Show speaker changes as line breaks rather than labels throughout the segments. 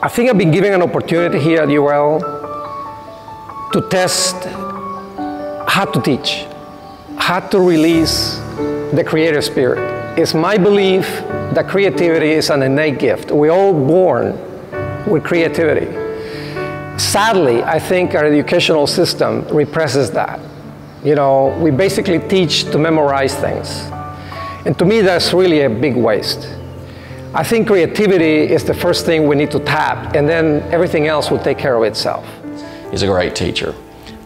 I think I've been given an opportunity here at UL to test how to teach, how to release the creative spirit. It's my belief that creativity is an innate gift. We're all born with creativity. Sadly, I think our educational system represses that. You know, we basically teach to memorize things. And to me, that's really a big waste. I think creativity is the first thing we need to tap, and then everything else will take care of itself.
He's a great teacher,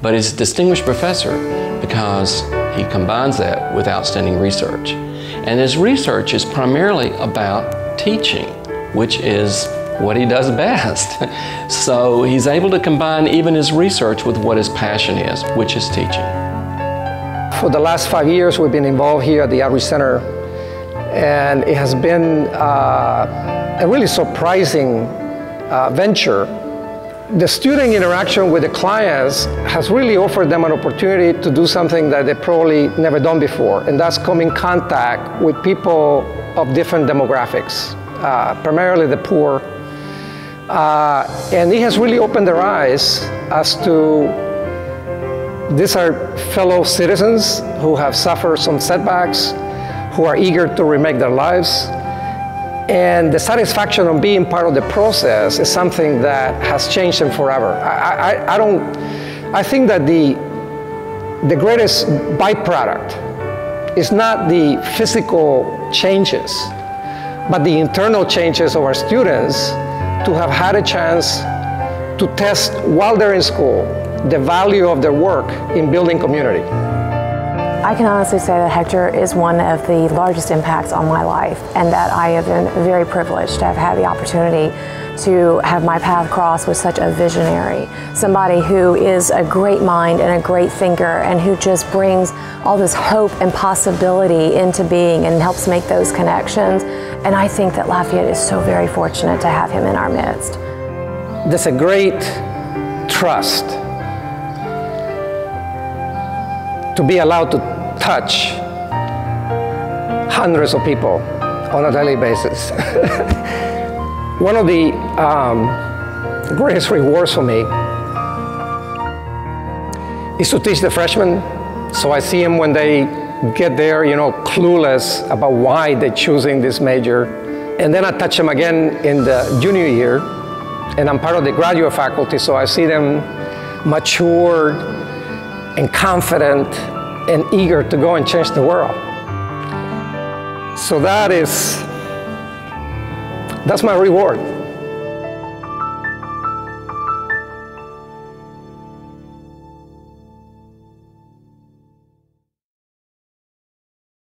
but he's a distinguished professor because he combines that with outstanding research. And his research is primarily about teaching, which is what he does best. so he's able to combine even his research with what his passion is, which is teaching.
For the last five years, we've been involved here at the Outreach Center, and it has been uh, a really surprising uh, venture. The student interaction with the clients has really offered them an opportunity to do something that they probably never done before, and that's come in contact with people of different demographics, uh, primarily the poor. Uh, and it has really opened their eyes as to these are fellow citizens who have suffered some setbacks, who are eager to remake their lives. And the satisfaction of being part of the process is something that has changed them forever. I, I, I don't, I think that the, the greatest byproduct is not the physical changes, but the internal changes of our students to have had a chance to test while they're in school the value of their work in building community.
I can honestly say that Hector is one of the largest impacts on my life and that I have been very privileged to have had the opportunity to have my path cross with such a visionary, somebody who is a great mind and a great thinker and who just brings all this hope and possibility into being and helps make those connections. And I think that Lafayette is so very fortunate to have him in our midst.
There's a great trust to be allowed to touch hundreds of people on a daily basis. One of the um, greatest rewards for me is to teach the freshmen. So I see them when they get there, you know, clueless about why they're choosing this major. And then I touch them again in the junior year, and I'm part of the graduate faculty, so I see them matured and confident and eager to go and change the world. So that is, that's my reward.